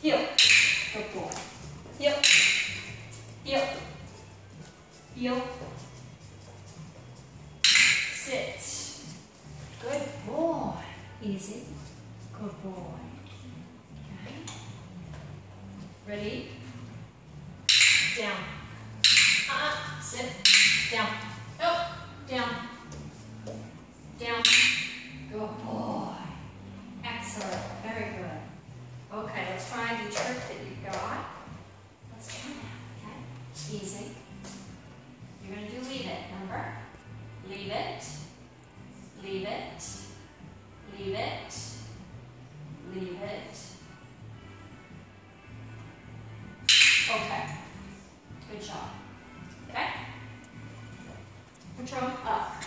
heel. Good boy. Heel. Heel. Heel. Sit. Good boy. Easy. Good boy. Okay. Ready? Down. Uh-uh. Sit. Down. Up. Down. Down. Good boy. Excellent. Very good. Okay, let's try the trick that you've got. Let's try that, okay? Easy. You're going to do leave it, remember? Leave it. Leave it. Leave it. Leave it. Okay. Good job. Okay? Control up.